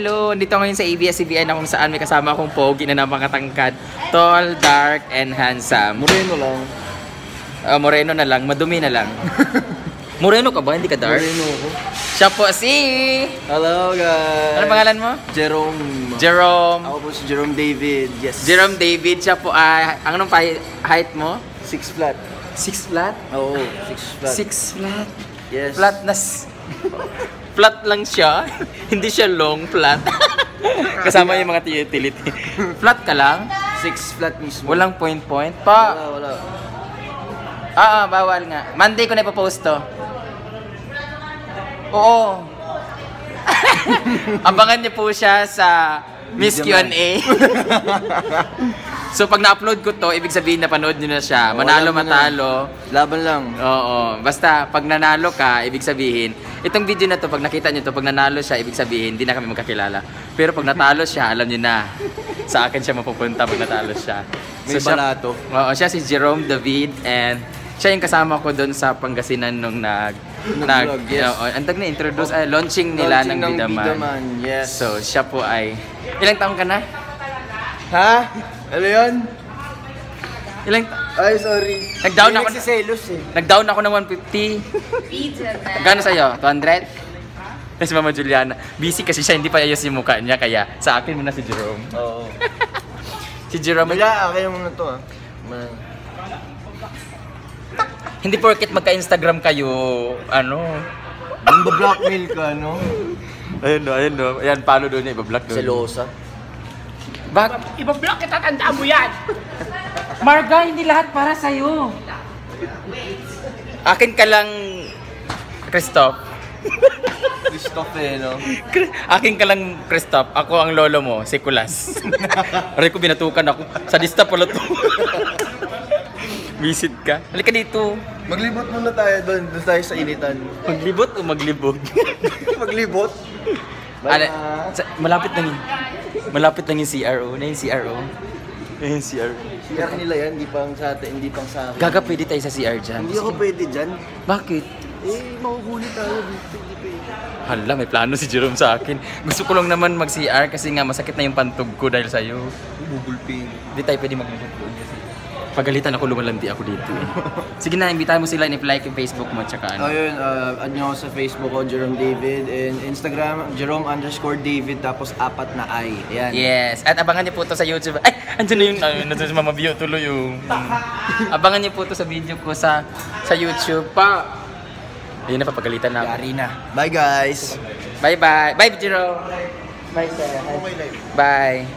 hello! Dito ngayon sa ABS-CBN na kung saan may kasama akong pogi na napakatangkad. Tall, dark, and handsome. Moreno lang. Ah, moreno na lang, madumi na lang. moreno ka ba? Hindi ka dark? Moreno ako. Siya po si... Hello guys. Ano pangalan mo? Jerome. Jerome. Ako po si Jerome David. Yes. Jerome David, siya po ay... ang anong height mo? Six flat. Six flat? Oo, six flat. Six flat. Yes. Flat na... s- flat lang siya. Hindi siya long, flat. Kasama yung mga utility. flat ka lang? Six flat mismo. Walang point-point? Wala, Pa... wala. Ah, ah, bawal nga. Monday ko na ipopost to. Oo. Abangan niyo po siya sa Miss Q&A. So pag na-upload ko to, ibig sabihin napanood niyo na siya. Manalo, matalo. Laban lang. Oo. Basta pag nanalo ka, ibig sabihin, itong video na to, pag nakita niyo to, pag nanalo siya, ibig sabihin, hindi na kami magkakilala. Pero pag natalo siya, alam niyo na. Sa akin siya mapupunta pag natalo siya. May siya- balato. Oo, siya si Jerome David and siya yung kasama ko doon sa Pangasinan nung nag nag Nag-vlog, yes. oo, ang tag na introduce ay launching nila Launching ng Bidaman. Bidaman, Yes. So, siya po ay ilang taong ka na? ha? Ano yun? Ilang Ay, sorry. Nag-down ako. nagsiselos eh. Nag-down ako ng 150. Gano'n sa'yo? 200? Tapos si Mama Juliana, busy kasi siya, hindi pa ayos yung mukha niya, kaya sa akin muna si Jerome. Oo. Si Jerome, Wala, akin muna to ah. Ma- hindi porket magka-Instagram kayo, ano, Yung ba-blackmail ka, no? ayun no, ayun no, ayan, follow doon niya, ibablock doon. Selosa. Bak Ibablock kita, tandaan mo yan! Marga, hindi lahat para sa'yo. Akin ka lang, Christoph. Christophe eh, no? Akin ka lang, Christoph. Ako ang lolo mo, si Kulas. Aray ko, binatukan ako. Sadista pala to. Visit ka. Halika dito. Maglibot muna tayo doon. Doon tayo sa initan. Maglibot o maglibog? Maglibot? Sa, malapit lang yung, malapit lang yung CRO. Na yung CRO. Na yung CRO. CR nila yan, hindi pang sa atin, hindi pang sa akin. Gaga, pwede tayo sa CR dyan. Hindi ako pwede dyan. Bakit? Eh, mahuhuli tayo dito. Hindi pwede. Hala, may plano si Jerome sa akin. Gusto ko lang naman mag-CR kasi nga masakit na yung pantog ko dahil sa'yo. Bubulping. Hindi tayo pwede maglibot doon kasi pagalitan ako, lumalandi ako dito eh. Sige na, imbitahan mo sila in like yung Facebook mo tsaka ano. Ayun, uh, add nyo sa Facebook ko, Jerome David. And Instagram, Jerome underscore David, tapos apat na I. Ayan. Yes, at abangan niyo po to sa YouTube. Ay, andyan na yung, ano, nandun si Mama Bio, tuloy yung... abangan niyo po to sa video ko sa sa YouTube pa. Ayun na, papagalitan na ako. Yari na. Bye guys! Bye-bye. Bye, Jerome. Bye, sir. Bye.